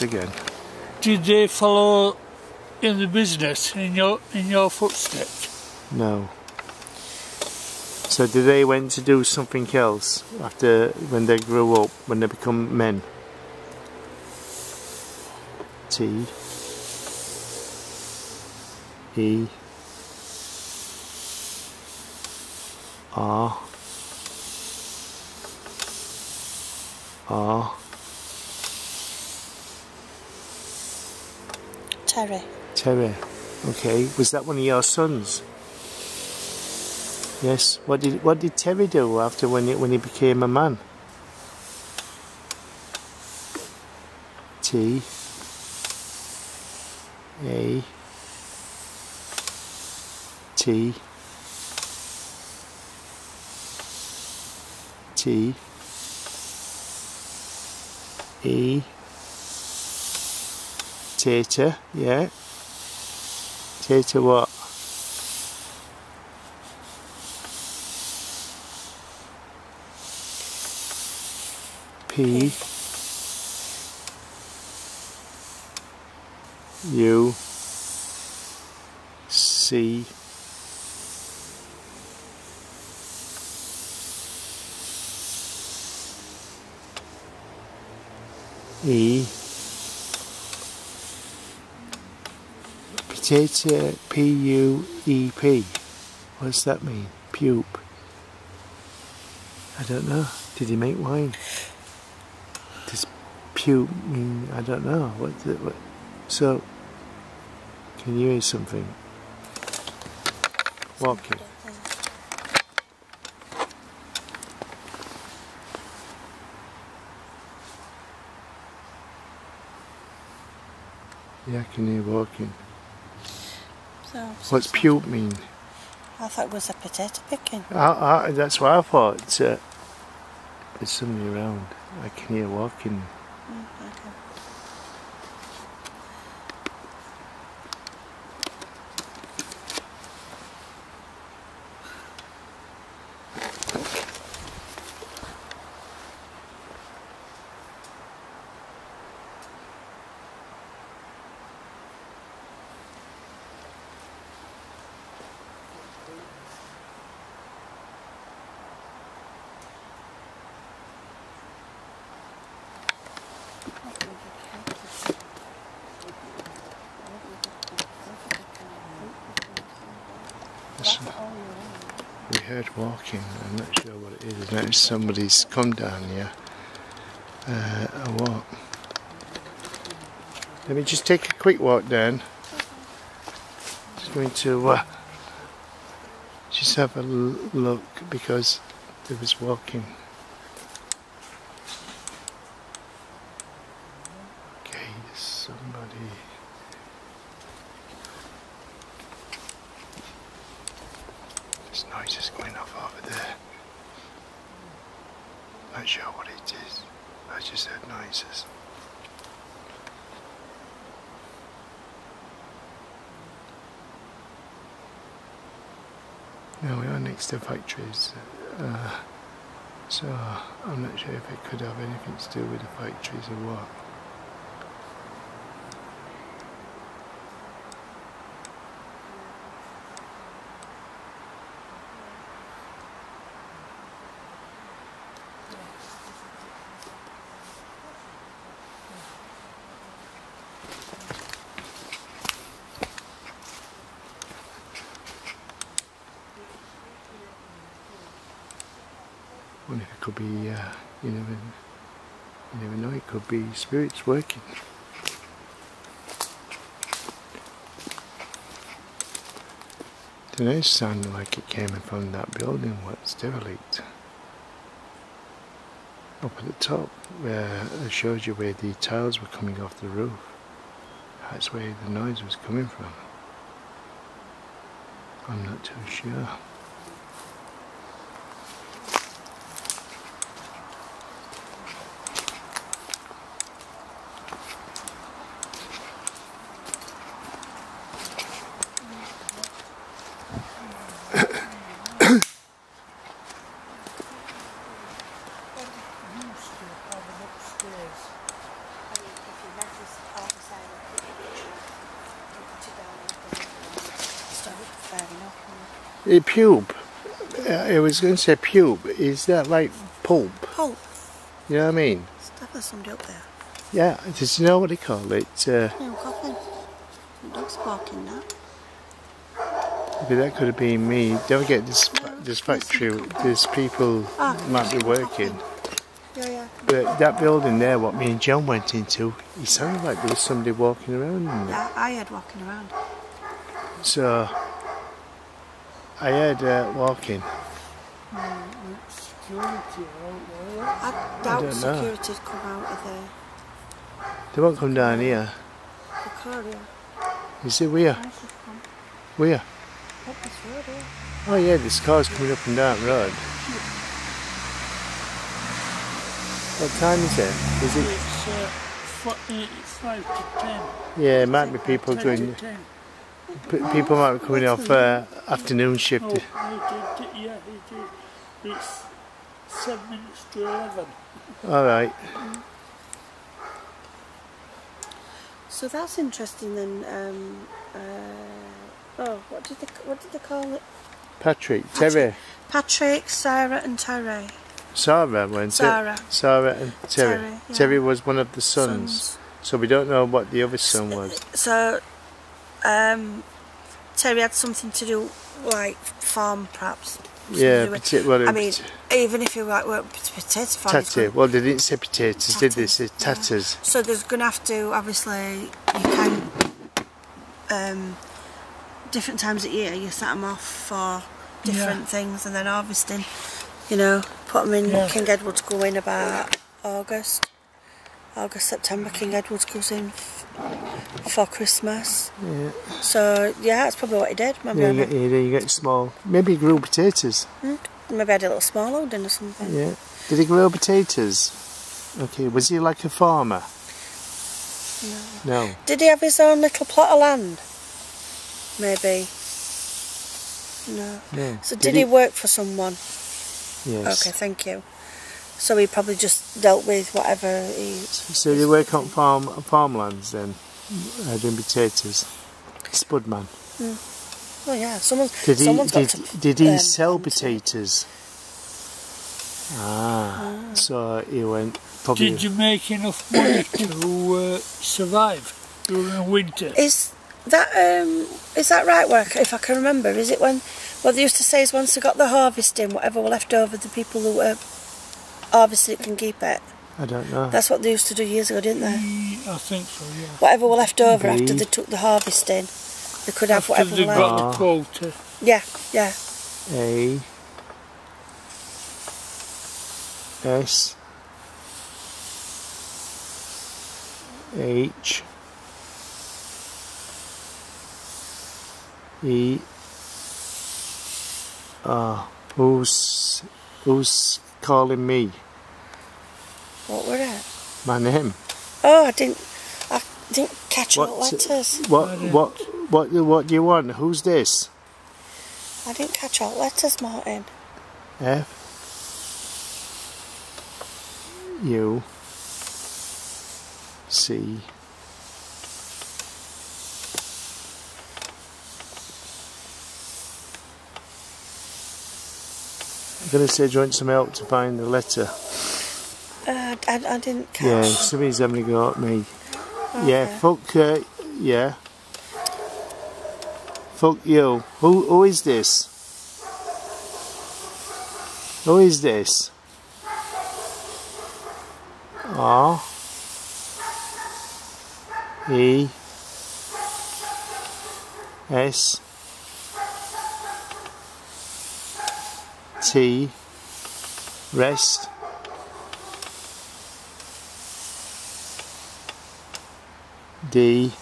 Again. Did they follow in the business in your in your footsteps? No. So did they went to do something else after when they grew up, when they become men? T E R R Terry. Terry. Okay. Was that one of your sons? Yes. What did what did Terry do after when he, when he became a man? T A T T E Tater, yeah. Tater what? P U C E Potato P U E P. What does that mean? Pupe. I don't know. Did he make wine? Does pupe mean I don't know. What, what so can you hear something? Walking. Yeah, I can hear walking. What's pupe mean? I thought it was a potato picking. I, I, that's what I thought. Uh, there's somebody around. I can hear walking. Mm, okay. That's- We heard walking. I'm not sure what it is. Maybe somebody's come down here. Uh, a walk. Let me just take a quick walk down. Just going to uh, just have a look because there was walking. Okay, there's somebody. There's noises going off over there. Not sure what it is. I just heard noises. Now we are next to factories. Uh, so I'm not sure if it could have anything to do with the factories or what. wonder if it could be, uh, never, you never know, it could be spirits working. Noise sounded like it came from that building what's derelict. Up at the top, where I showed you where the tiles were coming off the roof. That's where the noise was coming from. I'm not too sure. used to have them upstairs. A pube. Uh, I was going to say pube. Is that like pulp? Pulp. You know what I mean? There's definitely somebody up there. Yeah. Did you know what they call it? Uh, No, dog's barking now. maybe that could have been me. Don't forget this. fa- This factory. There's people Ah, might be working. Yeah, yeah. But that building there, what me and John went into, it sounded like there was somebody walking around. in there. Yeah, I had walking around. So I heard uh, walking. Security out. I doubt don't security'd come out of there. They won't come down here. the car here. You see where? I should come Where? up this road here. Oh yeah, this car's coming up and down the road. What time is it? Is it? It's uh, fi- uh, five to ten. Yeah, it might be people Ten doing. To ten. p- People might be coming off uh, afternoon shift. Oh, it did, yeah, it did. It's seven minutes to eleven. All right. So that's interesting then. Um, uh, oh, what did they what did they call it? Patrick, Terry, Patrick, Sarah, and Terry. Sarah, went Sarah. it? Sarah and Terry. Terry, yeah. Terry was one of the sons, Sons. so we don't know what the other son was. So, um, Terry had something to do, like farm, perhaps. Yeah, pota- well, I mean, even if you like work with potato farm, it's tatter. gonna- Well, they didn't say potatoes, did they? Tatters, Say yeah. tatters. So there's going to have to, obviously, you can, um, different times of year, you set them off for different Yeah. things and then harvesting, you know, put them in Yeah. King Edward's go in about August. August, September, King Edward's goes in f- for Christmas. Yeah. So, yeah, that's probably what he did. Maybe, Yeah, you get, yeah, you get small. Maybe he grew potatoes. Hmm? maybe I had a little small loading or something. Yeah. Did he grow potatoes? Okay. Was he like a farmer? No. No. Did he have his own little plot of land? Maybe. No. No. So did, he work for someone? Yes. Okay, thank you. So he probably just dealt with whatever he. So they work on farm farmlands then, uh, doing potatoes. Spudman. Oh yeah, someone's. Did he someone's did, got to, did he um, sell potatoes? Ah, so he went probably. Did you make enough money to uh, survive during winter? Is that um is that right? Work if I can remember. Is it when what they used to say is once they got the harvest in, whatever were left over, the people who were harvested it can keep it. I don't know. That's what they used to do years ago, didn't they? I think so, yeah. Whatever were left over after they took the harvest in, they could have After whatever they were got left. the quota. Yeah, yeah. A S H E Ah, who's who's calling me? What were it? My name. Oh, I didn't. I didn't catch What- letters. What what what what do you want? Who's this? I didn't catch all letters, Martin. F U C I'm gonna say do you want some help to find the letter? Uh, I, I didn't catch. Yeah, somebody's having a go at me. Yeah, fuck uh, yeah. Fuck you. Who who is this? Who is this? R E S T rest. D.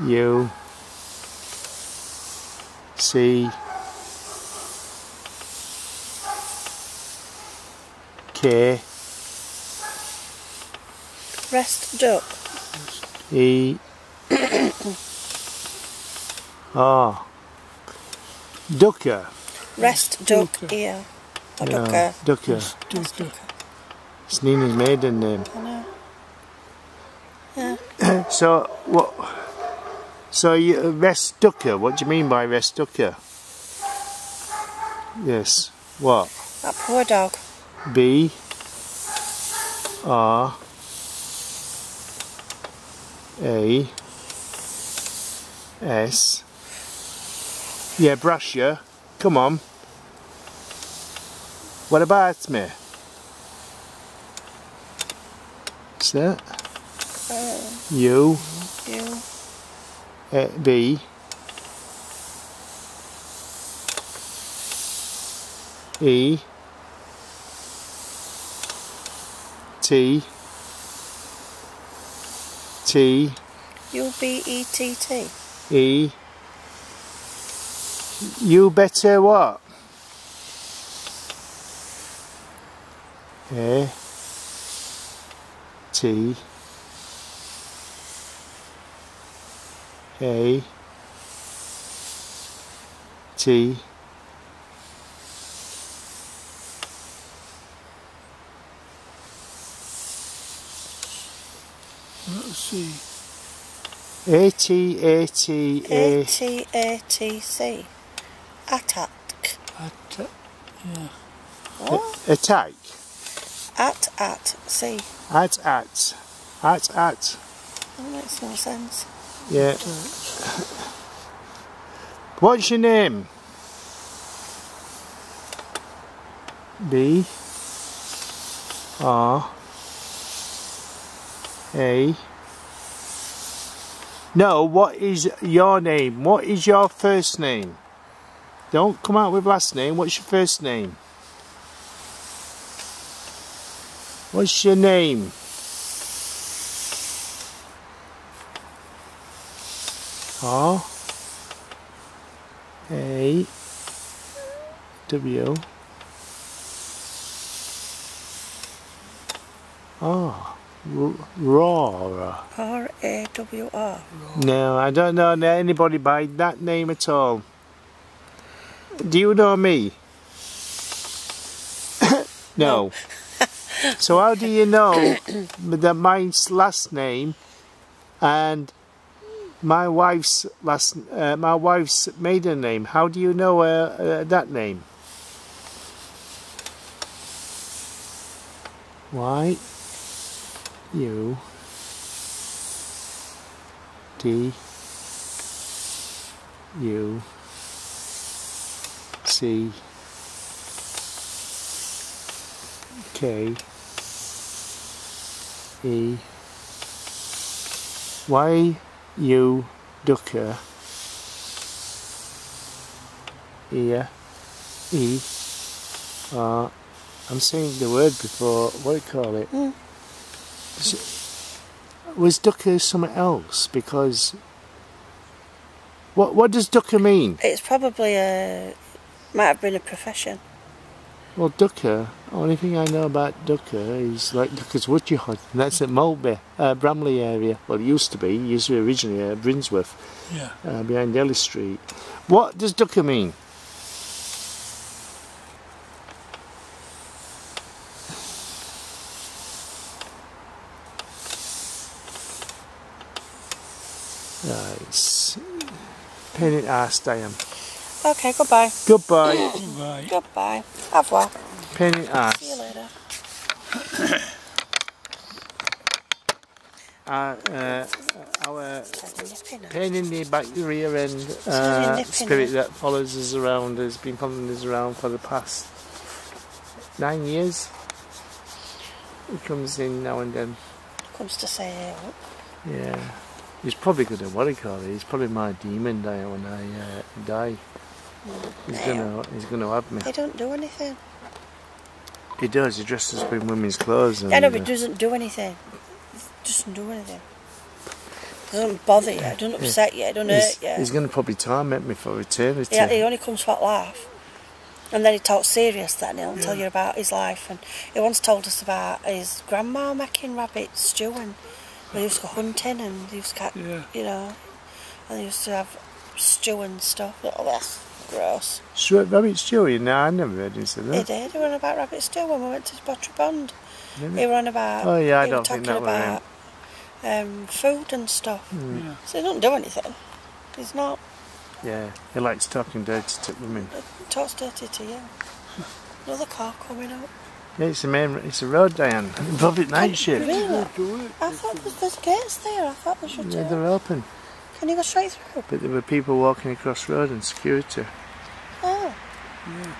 U. C. K. Rest duck. E. R ah. Ducker. Rest duck ear. Or No, ducker. Ducker. Ducker. It's Nina's maiden name. I know. Yeah. So what? So you, rest ducker, what do you mean by rest ducker? Yes. What? That poor dog. B R A S. Yeah, brush you. Come on. What about me? What's that? Uh, U you. A B E T T U B E T T. E You better what? A T A T Let's see. A T A T A A T A T C. Attack. At, yeah. What? attack At at see. at at at at oh, That makes no sense. yeah. What's your name? B R A No, what is your name? What is your first name? Don't come out with last name. What's your first name? What's your name? R A W Oh, Raw. R A W R. No, I don't know anybody by that name at all. Do you know me? no. so how do you know that my last name and my wife's last uh, my wife's maiden name? How do you know uh, uh, that name? Y U D U C K E Y U Ducker E E R I'm saying the word before what do you call it? Mm. S- Was Ducker something else? Because what what does Ducker mean? It's probably a. Might have been a profession. Well, Ducker, only thing I know about Ducker is like Ducker's Wood Yard, and that's at Maltby, uh, Bramley area. Well, it used to be, it used to be originally uh, Brinsworth, Yeah. uh, behind Ellis Street. What does Ducker mean? Right. Pain in the I am. Okay, goodbye. Goodbye. Right. Goodbye. Au revoir. Pain in the arse. See you later. Our, uh, our Taking your pin out. pain in the back rear end uh, spirit that follows us around has been following us around for the past nine years. He comes in now and then. Comes to say hello. Yeah. He's probably going to what do you call it? He's probably my demon day when I uh, die. He's Yeah. gonna he's gonna have me. They don't do anything. He does. He dresses up in women's clothes. And, I know, but uh, doesn't do anything. Doesn't do anything. doesn't bother you. Doesn't upset you. It doesn't he's, hurt you. he's going to probably torment me for eternity. Yeah, he only comes for a laugh. And then he talks serious then, he'll tell you about his life. And he once told us about his grandma making rabbit stew and they used to go hunting and they used to catch, Yeah. you know, and they used to have stew and stuff. Oh, gross. Stuart Rabbit Stewie? No, I never heard him say He did, he were on about rabbit stew when we went to Botry Pond. Didn't He were on about, Oh, yeah, I he were don't think talking that were him. about um, food and stuff. Hmm. Yeah. So he doesn't do anything. He's not. Yeah, he likes talking dirty to women. It talks dirty to you. Another car coming up. Yeah, it's a main, it's a road, Diane. Public night shift. Really? I thought there's, there's gates there. I thought there should Yeah, do. they're open. Can you go straight through? But there were people walking across the road and security. Oh. Yeah.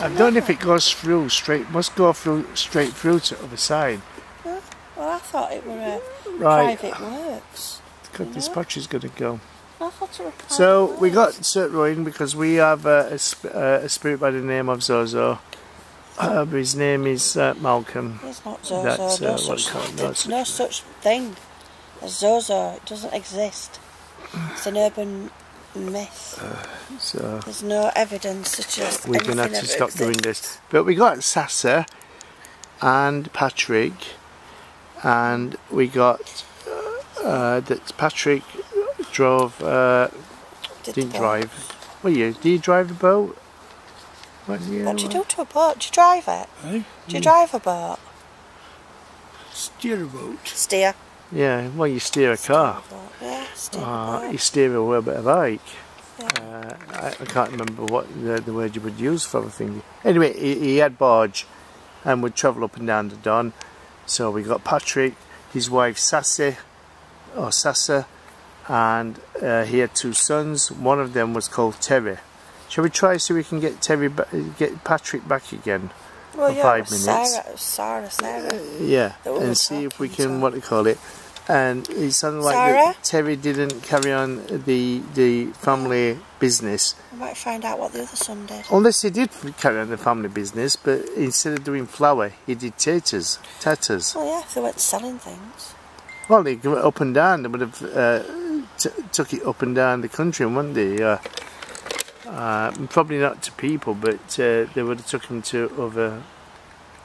I don't know if it goes through straight. Must go through straight through to the other side. Well, I thought it were a Right. private works. God, this patch is going to go. I thought it were private So we got. Sir Rowan because we have uh, a, uh, a spirit by the name of Zozo. Uh, but his name is uh, Malcolm. It's not Zozo. That's, uh, what such, you call there's no no such thing as Zozo. It doesn't exist. It's an urban myth. So There's no evidence such as we're going to have to stop ever doing this. But we got Sasa and Patrick, and we got uh, that Patrick drove. Uh, Did didn't drive. Well, you do you drive a boat? What do you? What do you do to a boat? Do you drive it? Eh? Do you drive a boat? Steer a boat. Steer. Yeah, well, you steer a car. Yeah, steer a Uh, boat. you steer a bit of bike. Yeah. Uh, I, I can't remember what the, the word you would use for the thing. Anyway, he, he had barge and would travel up and down the Don. So we got Patrick, his wife Sassy, or Sassa, and uh, he had two sons. One of them was called Terry. Shall we try so we can get Terry, get Patrick back again? well, for yeah, five minutes. Sarah, Sarah, Sarah. Yeah, we were and see if we can what do you call it. And it sounded like that Terry didn't carry on the the family business, I might find out what the other son did. unless he did carry on the family business. But instead of doing flour, he did taters, tatters. Well, yeah, if they weren't selling things. Well, they go up and down. They would have uh, took it up and down the country, wouldn't they? Uh, uh, probably not to people, but uh, they would have took him to other,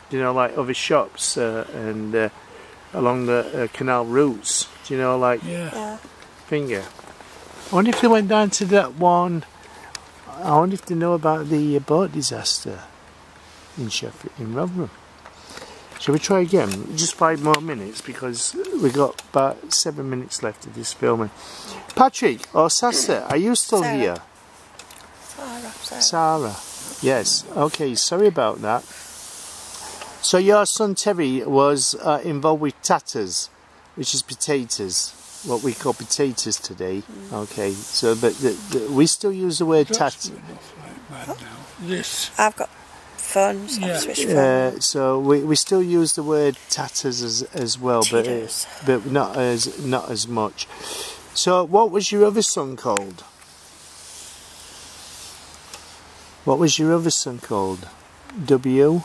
you know, like other shops uh, and uh, along the uh, canal routes. Do you know, like Yeah. Yeah. finger. I wonder if they went down to that one. I wonder if they know about the uh, boat disaster in Sheffield, in Rotherham. Shall we try again? Just five more minutes because we got about seven minutes left of this filming. Patrick or Sasa, are you still Sarah. here? Sarah, Sarah. Sarah. Yes. Okay. Sorry about that. So your son Terry was uh, involved with tatters, which is potatoes, what we call potatoes today. Okay. So, but the, the, we still use the word That's tat. enough like that I've got phones. Yeah. I've switched phones. Uh, so we, we still use the word tatters as as well, but uh, but not as not as much. So what was your other son called? What was your other son called? W?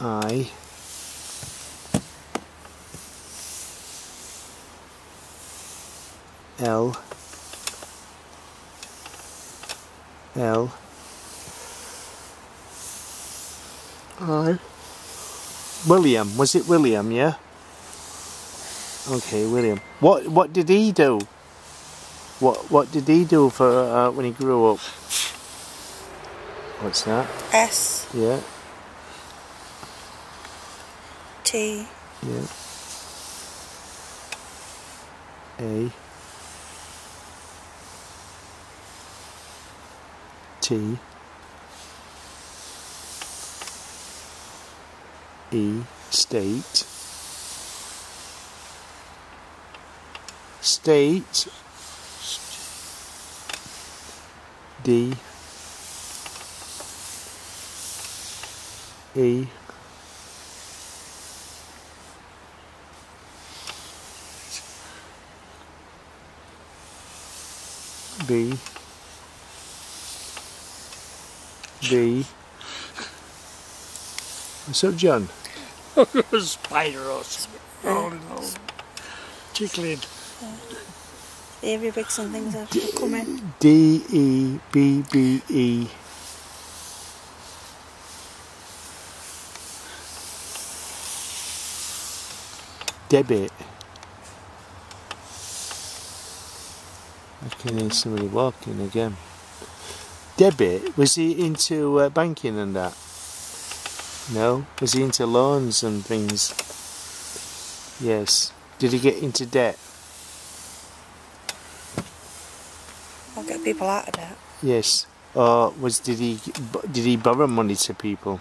I? L? L? I William. Was it William yeah? Okay William. What what did he do what what did he do for uh, when he grew up? What's that? S. Yeah. T. Yeah. A. T. E. State. State D E B B What's up, John? spider something. Rolling. Tickling. Erie Briggs and things are coming. D E B B E. Debit. I can hear somebody walking again. Debit, was he into uh, banking and that? No. Was he into loans and things? Yes. Did he get into debt? I'll get people out of debt. Yes. Or was did he did he borrow money to people?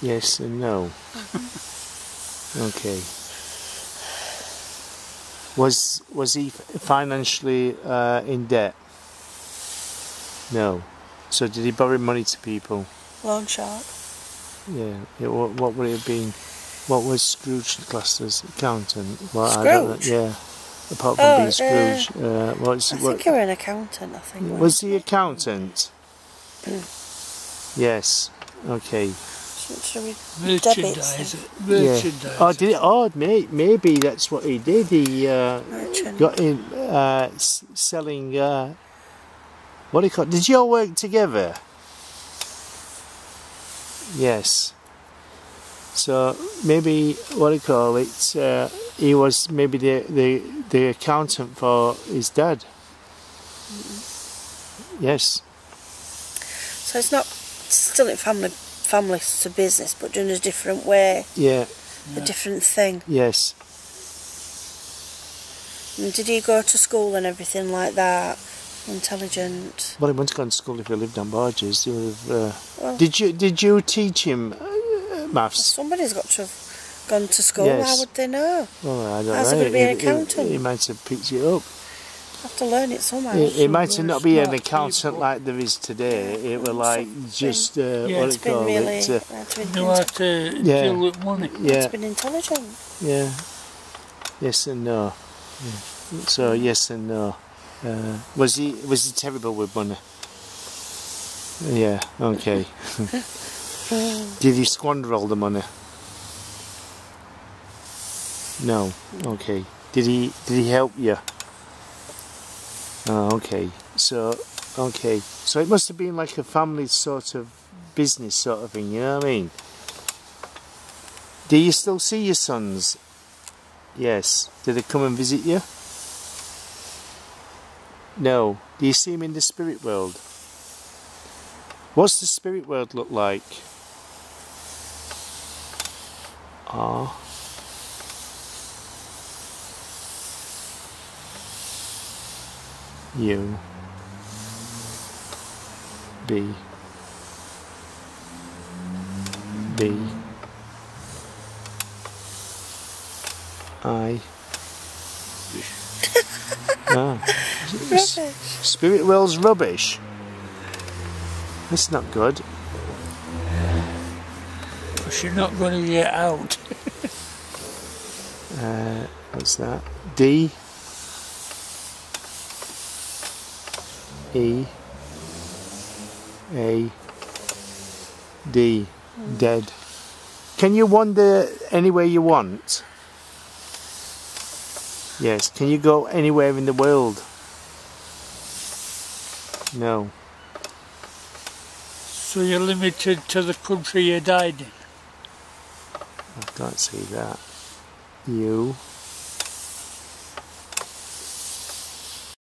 Yes and no. Okay. Was was he financially uh, in debt? No. So did he borrow money to people? Loan shark. Yeah. It, what, what would it have been? What was Scrooge classed as accountant? Well, I don't know. Scrooge? Yeah. Apart from Oh, being uh, Scrooge, uh, what's I what? think you're an accountant, I think. Was he accountant? yes. Okay. you? Should we Merchandise. Yeah. Oh, did it? Oh, may, maybe that's what he did. He uh, got in uh, s- selling. Uh, what do you call? Did you all work together? Yes. So maybe what do you call it? Uh, he was maybe the, the the accountant for his dad. Yes. So it's not still in family family to business, but doing a different way, Yeah. a different thing. Yes. And did he go to school and everything like that? Intelligent. Well, he went to go to school if he lived on barges. He would have, uh, Well- did you did you teach him uh, maths? Somebody's got to have gone to school. How would they know? Well, I don't How's know. he gonna be an He- he- accountant? He, might have picked it up. Have to learn it somehow. It, it might have very not be an accountant people. like there is today. It was like Something. just uh, Yeah, what it's do It's you been call really. it? Uh, it's been, know how to Yeah. deal with money. yeah, it's been intelligent. yeah. Yes and no. Yeah. So yes and no. Uh, was he was he terrible with money? Yeah. Okay. Did he squander all the money? No. Okay. Did he did he help you? Oh, okay. So okay. So it must have been like a family sort of business sort of thing, you know what I mean? Do you still see your sons? Yes. Do they come and visit you? No. Do you see them in the spirit world? What's the spirit world look like? U B B I ah. Rubbish. Spirit world's rubbish. That's not good. Because you're not going to get out. Uh, what's that? D E A D dead. Can you wander anywhere you want? Yes. Can you go anywhere in the world? No. So you're limited to the country you died in. I can't see that. You